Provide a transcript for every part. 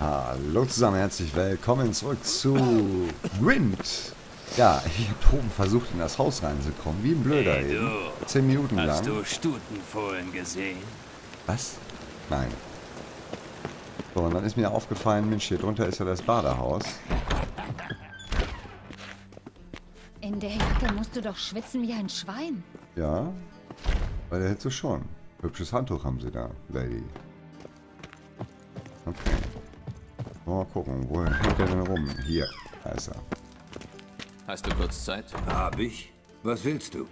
Hallo zusammen, herzlich willkommen zurück zu Gwent. Ja, ich habe oben versucht, in das Haus reinzukommen, wie ein Blöder Hey, eben. du. Zehn Minuten lang. Hast du Stutenfohlen gesehen? Was? Nein. So, und dann ist mir aufgefallen, Mensch, hier drunter ist ja das Badehaus. In der Jacke musst du doch schwitzen wie ein Schwein. Ja, bei der Hitze schon. Hübsches Handtuch haben sie da, Lady. Okay. Mal gucken, wo hängt der denn rum? Hier, da ist er. Hast du kurz Zeit? Hab ich? Was willst du?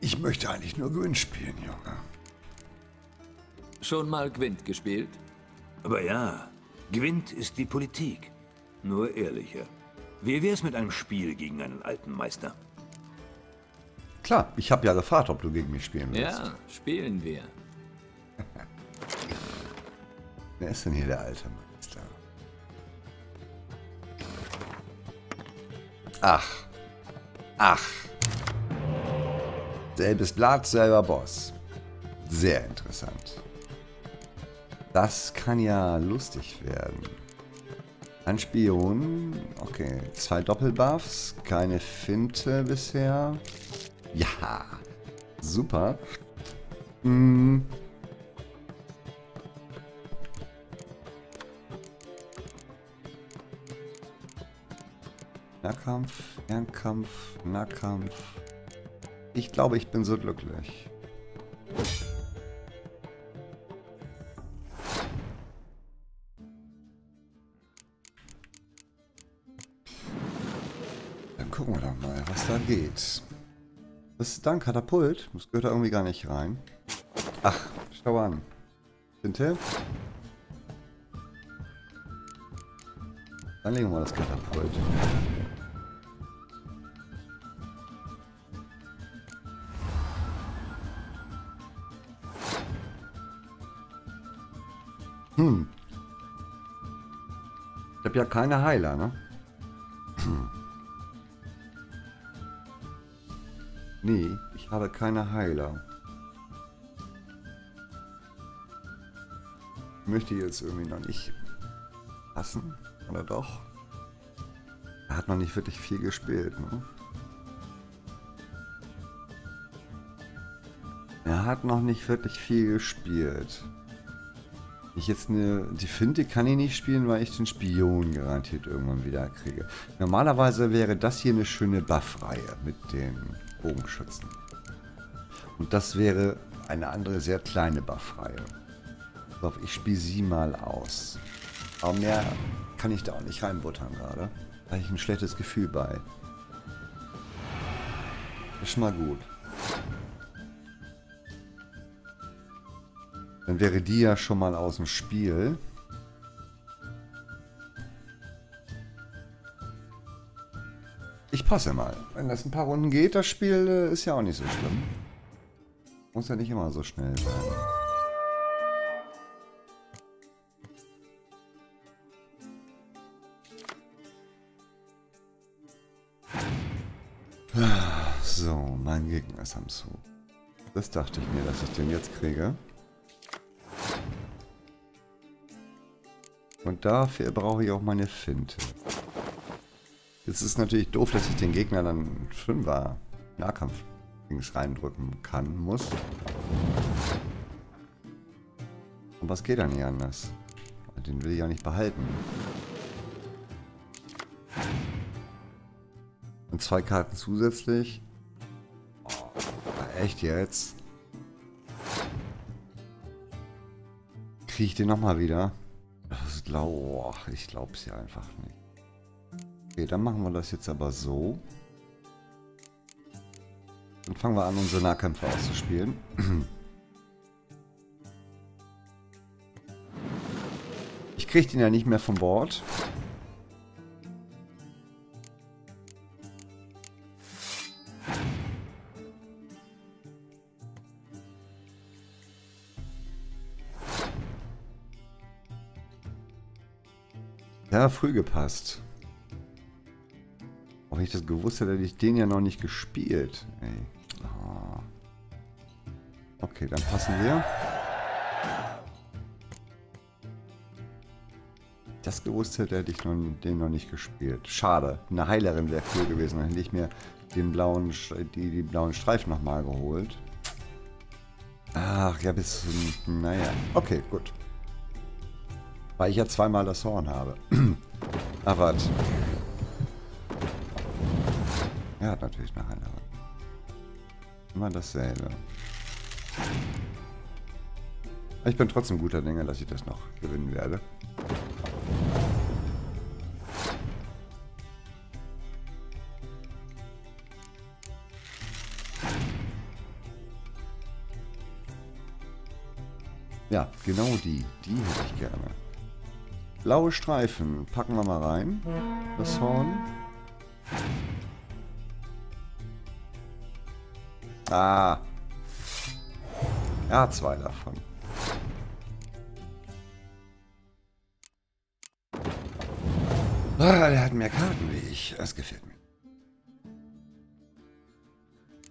Ich möchte eigentlich nur Gwent spielen, Junge. Schon mal Gwent gespielt? Aber ja, Gwent ist die Politik. Nur ehrlicher. Wie wär's mit einem Spiel gegen einen alten Meister? Klar, ich habe ja gefragt, ob du gegen mich spielen willst. Ja, spielen wir. Wer ist denn hier der alte Meister? Ach. Ach. Selbes Blatt, selber Boss. Sehr interessant. Das kann ja lustig werden. Ein Spion. Okay. Zwei Doppelbuffs. Keine Finte bisher. Ja. Super. Hm. Nahkampf, Fernkampf, Nahkampf. Ich glaube, ich bin so glücklich. Dann gucken wir doch mal, was da geht. Das ist dann Katapult. Das gehört da irgendwie gar nicht rein. Ach, schau an. Tinte. Dann legen wir das Katapult. Hm. Ich habe ja keine Heiler, ne? Hm. Nee, ich habe keine Heiler. Möchte jetzt irgendwie noch nicht passen, oder doch? Er hat noch nicht wirklich viel gespielt, ne? Er hat noch nicht wirklich viel gespielt. Ich jetzt eine, die Finte kann ich nicht spielen, weil ich den Spion garantiert irgendwann wieder kriege. Normalerweise wäre das hier eine schöne Buff-Reihe mit den Bogenschützen. Und das wäre eine andere sehr kleine Buff-Reihe. Ich spiele sie mal aus. Aber mehr kann ich da auch nicht reinbuttern gerade. Da habe ich ein schlechtes Gefühl bei. Ist schon mal gut. Dann wäre die ja schon mal aus dem Spiel. Ich passe mal. Wenn das ein paar Runden geht, das Spiel äh, ist ja auch nicht so schlimm. Muss ja nicht immer so schnell sein. So, mein Gegner ist am Zug. Das dachte ich mir, dass ich den jetzt kriege. Und dafür brauche ich auch meine Finte. Jetzt ist natürlich doof, dass ich den Gegner dann Fünfer Nahkampf links reindrücken kann, muss. Und was geht dann nicht anders? Den will ich ja nicht behalten. Und zwei Karten zusätzlich. Oh, echt jetzt? Kriege ich den nochmal wieder? Das glaub, ich glaube es ja einfach nicht. Okay, dann machen wir das jetzt aber so. Dann fangen wir an, unsere Nahkämpfe auszuspielen. Ich kriege den ja nicht mehr vom Bord. Ja, früh gepasst. Auch wenn ich das gewusst hätte, hätte ich den ja noch nicht gespielt. Ah. Okay, dann passen wir. Das gewusst hätte, hätte ich den noch nicht gespielt. Schade. Eine Heilerin wäre cool gewesen. Dann hätte ich mir den blauen, die, die blauen Streifen nochmal geholt. Ach, ja, bis. Naja. Okay, gut. Weil ich ja zweimal das Horn habe. Ach, warte. Er hat natürlich eine Heilerin. Immer dasselbe. Ich bin trotzdem guter Dinge, dass ich das noch gewinnen werde. Ja, genau die. Die hätte ich gerne. Blaue Streifen. Packen wir mal rein. Das Horn. Ah. Ja, zwei davon. Ah, der hat mehr Karten wie ich. Das gefällt mir.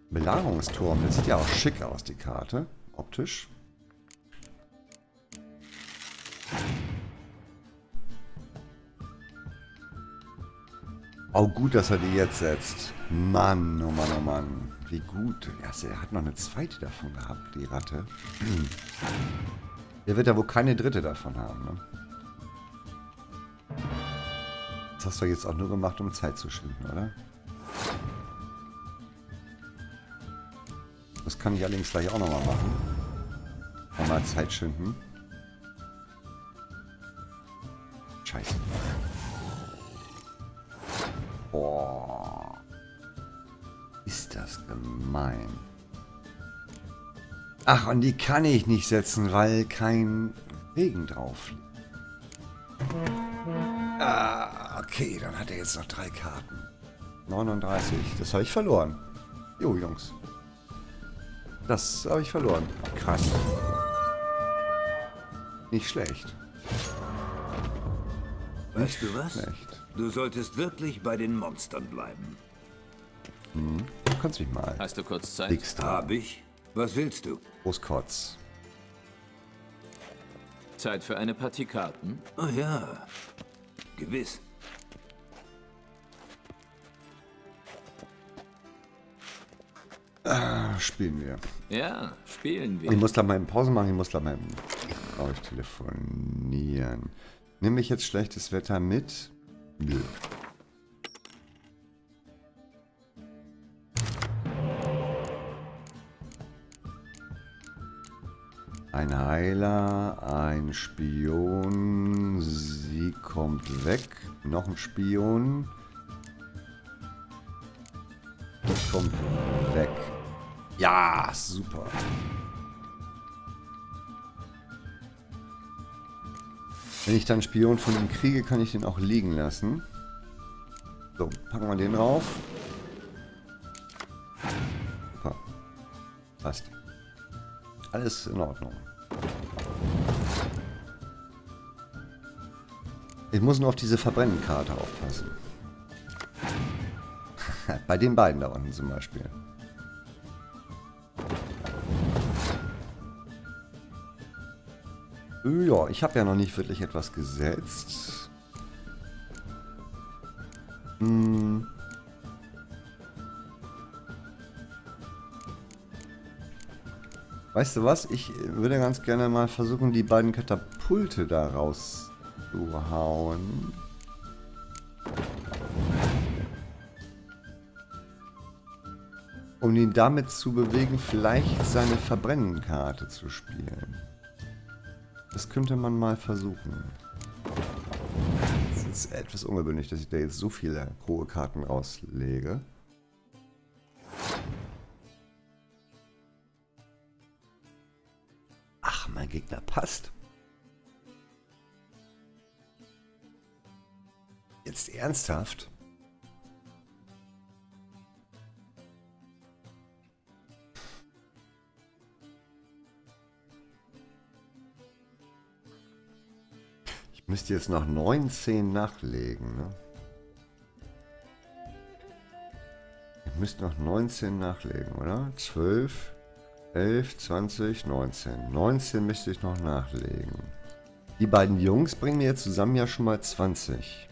Belagerungsturm. Das sieht ja auch schick aus, die Karte. Optisch. Oh, gut, dass er die jetzt setzt. Mann, oh Mann, oh Mann. Wie gut. Ja, er hat noch eine zweite davon gehabt, die Ratte. Der wird ja wohl keine dritte davon haben, ne? Das hast du jetzt auch nur gemacht, um Zeit zu schinden, oder? Das kann ich allerdings gleich auch nochmal machen. Nochmal Zeit schinden. Boah. Ist das gemein. Ach, und die kann ich nicht setzen, weil kein Regen drauf liegt. Ah, okay, dann hat er jetzt noch drei Karten. 39, das habe ich verloren. Jo, Jungs. Das habe ich verloren. Krass. Nicht schlecht. Weißt du was? Schlecht. Du solltest wirklich bei den Monstern bleiben. Du kannst mich mal. Hast du kurz Zeit? Nix da. Hab ich? Was willst du? Großkotz. Zeit für eine Partie Karten? Oh ja, gewiss. Ah, spielen wir. Ja, spielen Ich wir. muss da mal eine Pause machen, ich muss da mal mit euch telefonieren. Nehme ich jetzt schlechtes Wetter mit? Nö. Ein Heiler, ein Spion, sie kommt weg. Noch ein Spion. Das kommt weg. Ja, super. Wenn ich dann Spion von ihm kriege, kann ich den auch liegen lassen. So, packen wir den drauf. Super. Passt. Alles in Ordnung. Ich muss nur auf diese Verbrennenkarte aufpassen. Bei den beiden da unten zum Beispiel. Ja, ich habe ja noch nicht wirklich etwas gesetzt. Hm. Weißt du was? Ich würde ganz gerne mal versuchen, die beiden Katapulte da rauszuhauen. Um ihn damit zu bewegen, vielleicht seine Verbrennenkarte zu spielen. Das könnte man mal versuchen. Es ist etwas ungewöhnlich, dass ich da jetzt so viele hohe Karten rauslege. Ach, mein Gegner passt. Jetzt ernsthaft? Ich müsste jetzt noch 19 nachlegen, ne? Ich müsste noch 19 nachlegen, oder? 12, 11, 20, 19. 19 müsste ich noch nachlegen. Die beiden Jungs bringen mir jetzt zusammen ja schon mal 20.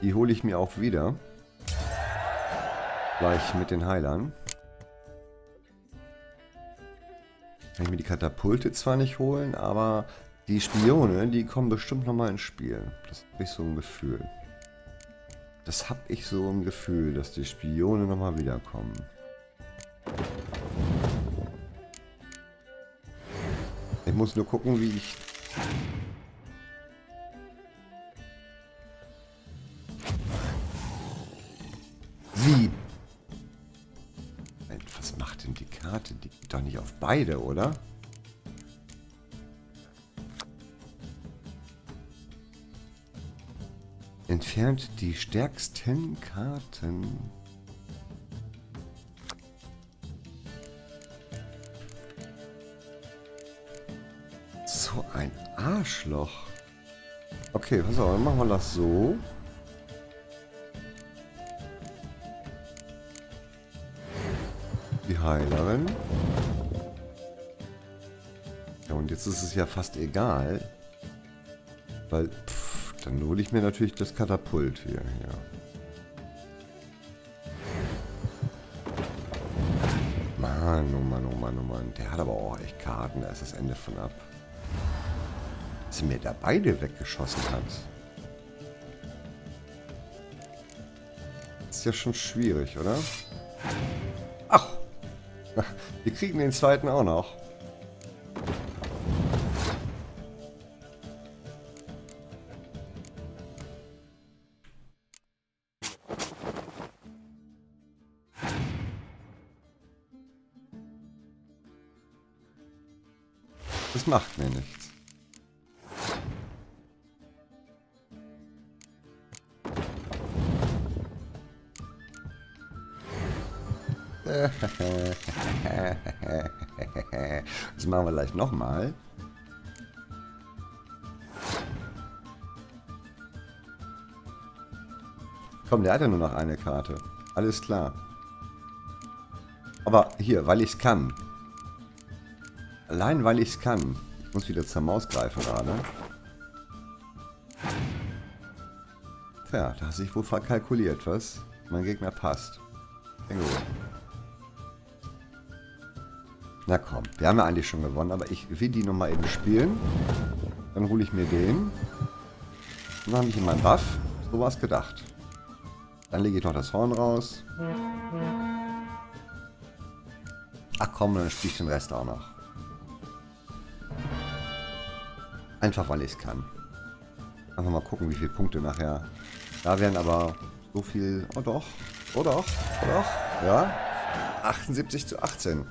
Die hole ich mir auch wieder. Gleich mit den Heilern. Kann ich mir die Katapulte zwar nicht holen, aber die Spione, die kommen bestimmt nochmal ins Spiel. Das habe ich so ein Gefühl. Das habe ich so im Gefühl, dass die Spione nochmal wiederkommen. Ich muss nur gucken, wie ich... Wie? Beide, oder? Entfernt die stärksten Karten. So ein Arschloch. Okay, pass auf, dann machen wir das so. Die Heilerin. Und jetzt ist es ja fast egal. Weil, pff, dann hole ich mir natürlich das Katapult hier. Ja. Mann, oh Mann, oh Mann, oh Mann. Der hat aber auch echt Karten, da ist das Ende von ab. Dass er mir da beide weggeschossen hat. Ist ja schon schwierig, oder? Ach! Wir kriegen den zweiten auch noch. Das macht mir nichts. Das machen wir gleich nochmal. Komm, der hat ja nur noch eine Karte. Alles klar. Aber hier, weil ich es kann. Allein weil ich es kann. Ich muss wieder zur Maus greifen gerade. Tja, da hat sich wohl verkalkuliert, was? Mein Gegner passt. Sehr. Na komm, wir haben ja eigentlich schon gewonnen, aber ich will die nochmal eben spielen. Dann hole ich mir den. Dann habe ich in meinen Buff. So war es gedacht. Dann lege ich noch das Horn raus. Ach komm, dann spiele ich den Rest auch noch. Einfach weil ich es kann. Einfach mal gucken, wie viele Punkte nachher da werden, aber so viel... Oh doch, oh doch, oh doch, ja. 78 zu 18.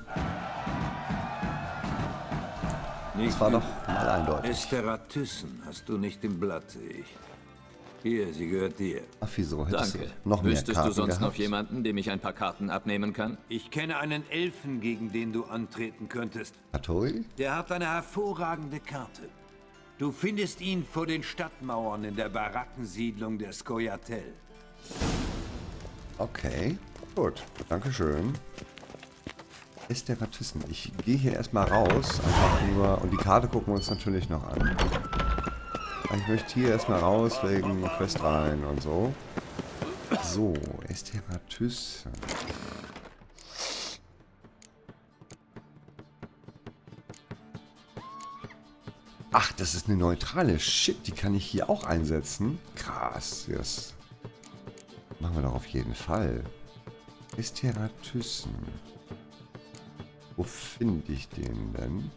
Das war doch mal eindeutig. Estera Thyssen hast du nicht im Blatt, sehe ich. Hier, sie gehört dir. Ach, wieso? Hättest Danke. du noch mehr Wüsstest Karten du sonst gehabt? noch jemanden, dem ich ein paar Karten abnehmen kann? Ich kenne einen Elfen, gegen den du antreten könntest. Hattori? Der hat eine hervorragende Karte. Du findest ihn vor den Stadtmauern in der Barackensiedlung der Skoyatel. Okay, gut. Dankeschön. Ist der Ratisten. Ich gehe hier erstmal raus. Einfach nur. Und die Karte gucken wir uns natürlich noch an. Aber Ich möchte hier erstmal raus wegen Quest rein und so. So, Esteratus. Ach, das ist eine neutrale. Shit, die kann ich hier auch einsetzen. Krass, yes. Machen wir doch auf jeden Fall. Esteratyssen. Wo finde ich den denn?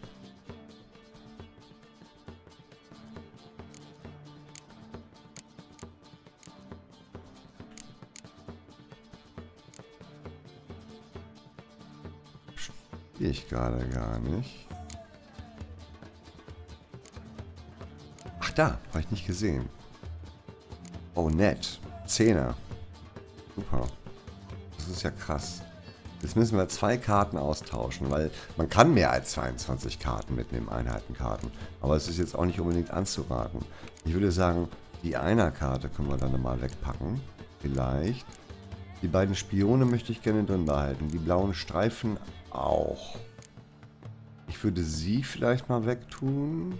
Sehe ich gerade gar nicht. Da, habe ich nicht gesehen. Oh, nett. Zehner. Super. Das ist ja krass. Jetzt müssen wir zwei Karten austauschen, weil man kann mehr als 22 Karten mitnehmen, Einheitenkarten. Aber es ist jetzt auch nicht unbedingt anzuraten. Ich würde sagen, die Einer-Karte können wir dann mal wegpacken. Vielleicht. Die beiden Spione möchte ich gerne drin behalten. Die blauen Streifen auch. Ich würde sie vielleicht mal wegtun.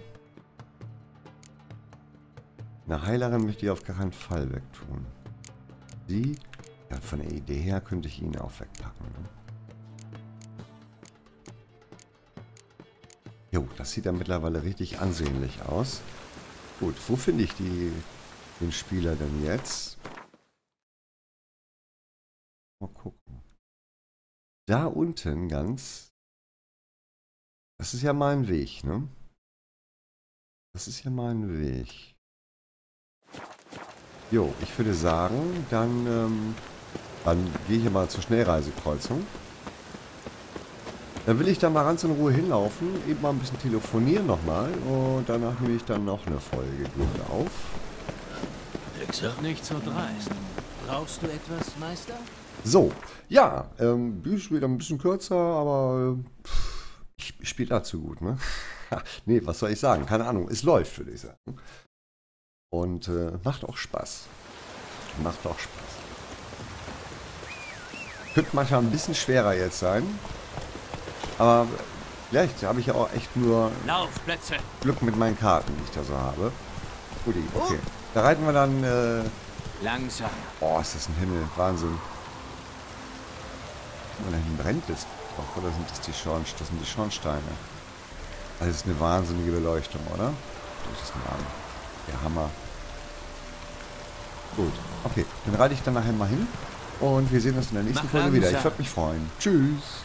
Eine Heilerin möchte ich auf gar keinen Fall wegtun. Sie, ja, von der Idee her könnte ich ihn auch wegpacken. Ne? Jo, das sieht ja mittlerweile richtig ansehnlich aus. Gut, wo finde ich die, den Spieler denn jetzt? Mal gucken. Da unten ganz. Das ist ja mein Weg, ne? Das ist ja mein Weg. Jo, ich würde sagen, dann, ähm, dann gehe ich hier mal zur Schnellreisekreuzung. Dann will ich da mal ganz in Ruhe hinlaufen, eben mal ein bisschen telefonieren nochmal und danach nehme ich dann noch eine Folge gut auf. Nicht so dreist. Brauchst du etwas, Meister? So, ja, ähm, ist wieder ein bisschen kürzer, aber pff, ich, ich spiele dazu gut, ne? nee, was soll ich sagen? Keine Ahnung, es läuft, würde ich sagen. Und äh, macht auch Spaß. Macht auch Spaß. Könnte manchmal ein bisschen schwerer jetzt sein. Aber vielleicht habe ich ja auch echt nur Laufplätze. Glück mit meinen Karten, die ich da so habe. Guti, okay. Da reiten wir dann... Äh, Langsam. oh, ist das ein Himmel. Wahnsinn. Und da hinten brennt es doch, oder sind das die Schornsteine? Das sind die Schornsteine. Das ist eine wahnsinnige Beleuchtung, oder? Das mal an. Der Hammer. Gut, okay. Dann reite ich dann nachher mal hin. Und wir sehen uns in der nächsten Mach Folge wieder. Ich würde mich freuen. Tschüss.